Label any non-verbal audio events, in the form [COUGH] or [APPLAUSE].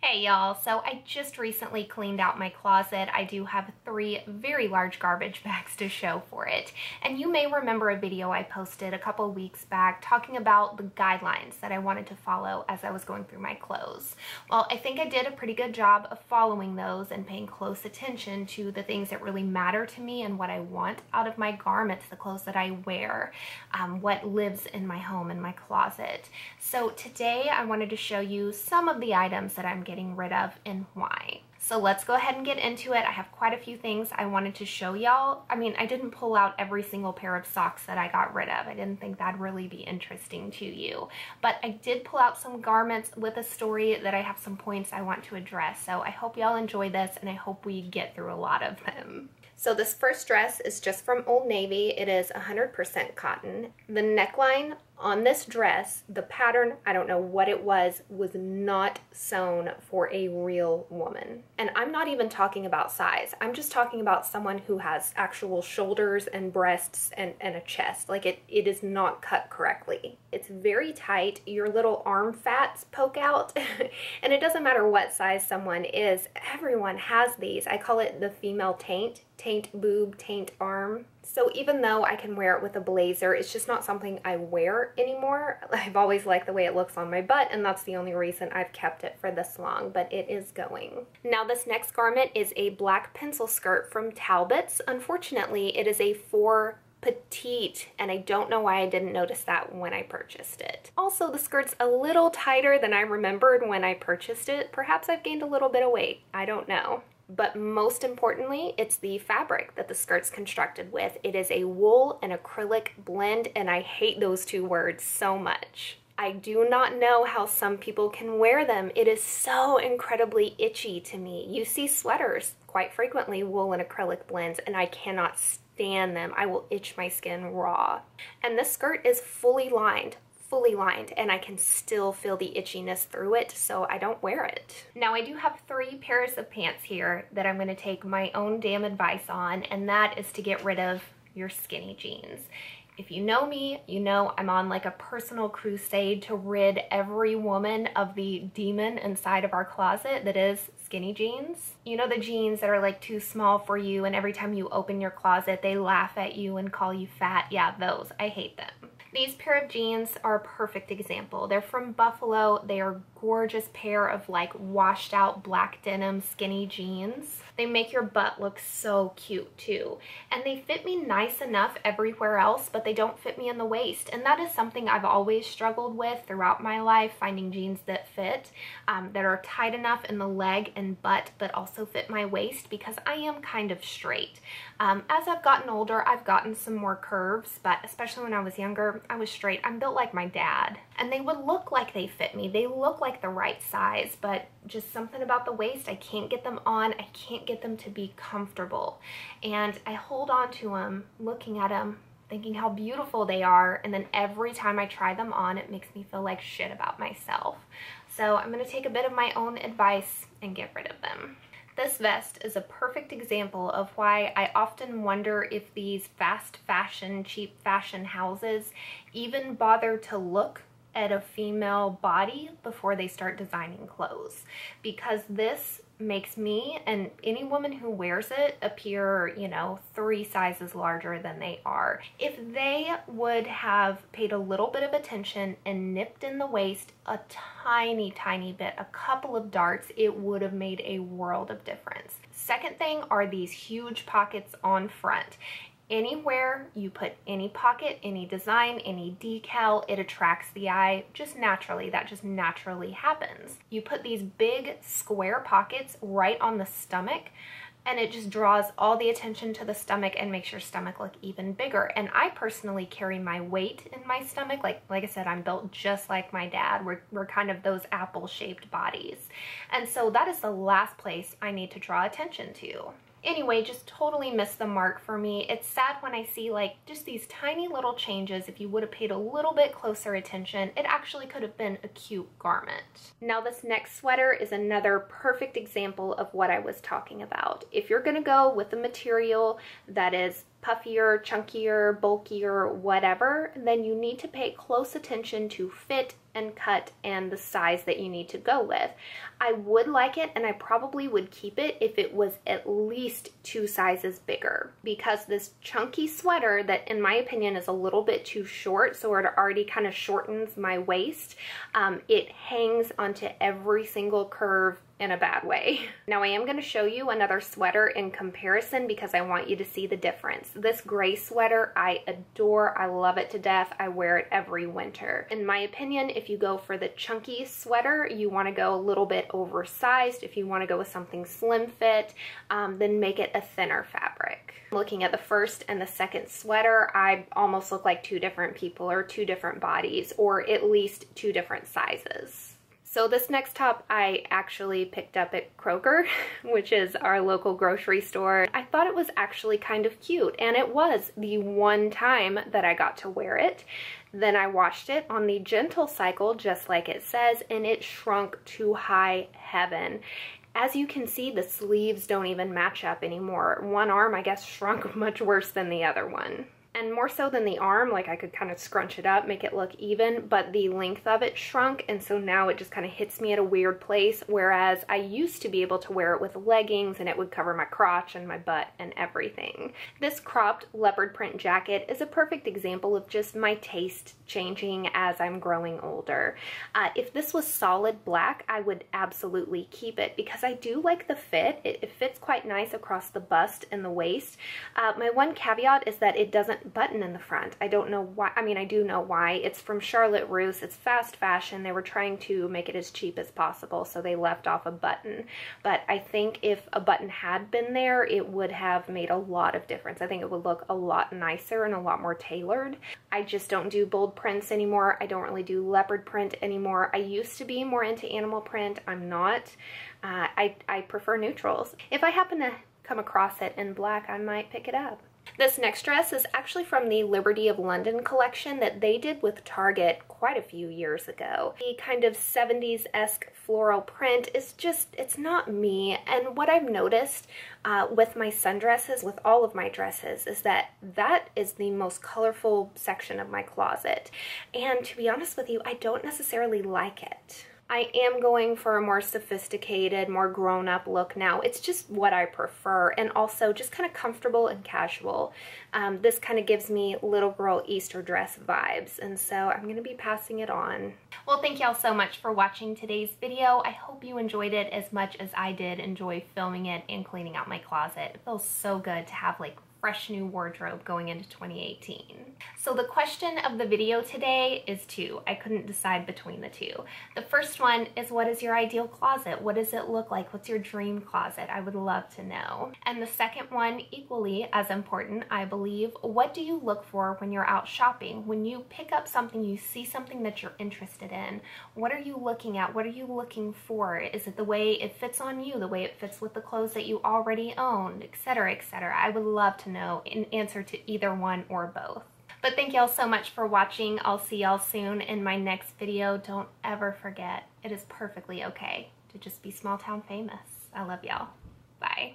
Hey y'all, so I just recently cleaned out my closet. I do have three very large garbage [LAUGHS] bags to show for it. And you may remember a video I posted a couple weeks back talking about the guidelines that I wanted to follow as I was going through my clothes. Well, I think I did a pretty good job of following those and paying close attention to the things that really matter to me and what I want out of my garments, the clothes that I wear, um, what lives in my home, in my closet. So today I wanted to show you some of the items that I'm getting rid of and why. So let's go ahead and get into it. I have quite a few things I wanted to show y'all. I mean, I didn't pull out every single pair of socks that I got rid of. I didn't think that'd really be interesting to you. But I did pull out some garments with a story that I have some points I want to address. So I hope y'all enjoy this and I hope we get through a lot of them. So this first dress is just from Old Navy. It is 100% cotton. The neckline on this dress, the pattern, I don't know what it was, was not sewn for a real woman. And I'm not even talking about size. I'm just talking about someone who has actual shoulders and breasts and, and a chest. Like it, it is not cut correctly. It's very tight. Your little arm fats poke out. [LAUGHS] and it doesn't matter what size someone is. Everyone has these. I call it the female taint. Taint boob, taint arm. So even though I can wear it with a blazer, it's just not something I wear anymore. [LAUGHS] I've always liked the way it looks on my butt and that's the only reason I've kept it for this long, but it is going. Now this next garment is a black pencil skirt from Talbot's. Unfortunately, it is a four petite and I don't know why I didn't notice that when I purchased it. Also the skirt's a little tighter than I remembered when I purchased it. Perhaps I've gained a little bit of weight. I don't know but most importantly, it's the fabric that the skirt's constructed with. It is a wool and acrylic blend, and I hate those two words so much. I do not know how some people can wear them. It is so incredibly itchy to me. You see sweaters quite frequently, wool and acrylic blends, and I cannot stand them. I will itch my skin raw. And this skirt is fully lined, fully lined and I can still feel the itchiness through it so I don't wear it. Now I do have three pairs of pants here that I'm going to take my own damn advice on and that is to get rid of your skinny jeans. If you know me, you know I'm on like a personal crusade to rid every woman of the demon inside of our closet that is skinny jeans. You know the jeans that are like too small for you and every time you open your closet they laugh at you and call you fat? Yeah, those. I hate them. These pair of jeans are a perfect example. They're from Buffalo. They are gorgeous pair of like washed out black denim skinny jeans. They make your butt look so cute too. And they fit me nice enough everywhere else, but they don't fit me in the waist. And that is something I've always struggled with throughout my life, finding jeans that fit, um, that are tight enough in the leg and butt, but also fit my waist because I am kind of straight. Um, as I've gotten older, I've gotten some more curves, but especially when I was younger, I was straight. I'm built like my dad. And they would look like they fit me. They look like the right size, but just something about the waist, I can't get them on. I can't get them to be comfortable. And I hold on to them, looking at them, thinking how beautiful they are. And then every time I try them on, it makes me feel like shit about myself. So I'm gonna take a bit of my own advice and get rid of them. This vest is a perfect example of why I often wonder if these fast fashion, cheap fashion houses even bother to look at a female body before they start designing clothes because this makes me and any woman who wears it appear, you know, three sizes larger than they are. If they would have paid a little bit of attention and nipped in the waist a tiny, tiny bit, a couple of darts, it would have made a world of difference. Second thing are these huge pockets on front anywhere you put any pocket, any design, any decal, it attracts the eye just naturally. That just naturally happens. You put these big square pockets right on the stomach and it just draws all the attention to the stomach and makes your stomach look even bigger. And I personally carry my weight in my stomach. Like, like I said, I'm built just like my dad. We're, we're kind of those apple-shaped bodies. And so that is the last place I need to draw attention to anyway, just totally missed the mark for me. It's sad when I see like just these tiny little changes. If you would have paid a little bit closer attention, it actually could have been a cute garment. Now this next sweater is another perfect example of what I was talking about. If you're gonna go with a material that is puffier, chunkier, bulkier, whatever, then you need to pay close attention to fit and cut and the size that you need to go with. I would like it and I probably would keep it if it was at least two sizes bigger because this chunky sweater that in my opinion is a little bit too short so it already kind of shortens my waist. Um, it hangs onto every single curve in a bad way. [LAUGHS] Now I am going to show you another sweater in comparison because I want you to see the difference. This gray sweater I adore. I love it to death. I wear it every winter. In my opinion, if you go for the chunky sweater, you want to go a little bit oversized. If you want to go with something slim fit, um, then make it a thinner fabric. Looking at the first and the second sweater, I almost look like two different people or two different bodies or at least two different sizes. So this next top I actually picked up at Kroger, [LAUGHS] which is our local grocery store. I thought it was actually kind of cute, and it was the one time that I got to wear it. Then I washed it on the gentle cycle, just like it says, and it shrunk to high heaven. As you can see, the sleeves don't even match up anymore. One arm, I guess, [LAUGHS] shrunk much worse than the other one and more so than the arm, like I could kind of scrunch it up, make it look even, but the length of it shrunk, and so now it just kind of hits me at a weird place, whereas I used to be able to wear it with leggings and it would cover my crotch and my butt and everything. This cropped leopard print jacket is a perfect example of just my taste changing as I'm growing older. Uh, if this was solid black, I would absolutely keep it because I do like the fit. It, it fits quite nice across the bust and the waist. Uh, my one caveat is that it doesn't button in the front. I don't know why. I mean, I do know why. It's from Charlotte Russe. It's fast fashion. They were trying to make it as cheap as possible, so they left off a button. But I think if a button had been there, it would have made a lot of difference. I think it would look a lot nicer and a lot more tailored. I just don't do bold prints anymore. I don't really do leopard print anymore. I used to be more into animal print. I'm not. Uh, I, I prefer neutrals. If I happen to come across it in black, I might pick it up. This next dress is actually from the Liberty of London collection that they did with Target quite a few years ago. The kind of 70s-esque floral print is just, it's not me. And what I've noticed uh, with my sundresses, with all of my dresses, is that that is the most colorful section of my closet. And to be honest with you, I don't necessarily like it. I am going for a more sophisticated, more grown-up look now. It's just what I prefer and also just kind of comfortable and casual. Um, this kind of gives me little girl Easter dress vibes and so I'm going to be passing it on. Well, thank y'all so much for watching today's video. I hope you enjoyed it as much as I did enjoy filming it and cleaning out my closet. It feels so good to have like fresh new wardrobe going into 2018. So the question of the video today is two. I couldn't decide between the two. The first one is what is your ideal closet? What does it look like? What's your dream closet? I would love to know. And the second one, equally as important, I believe, what do you look for when you're out shopping? When you pick up something, you see something that you're interested in, what are you looking at? What are you looking for? Is it the way it fits on you, the way it fits with the clothes that you already own, etc., etc. I would love to know in answer to either one or both. But thank y'all so much for watching. I'll see y'all soon in my next video. Don't ever forget, it is perfectly okay to just be small town famous. I love y'all. Bye.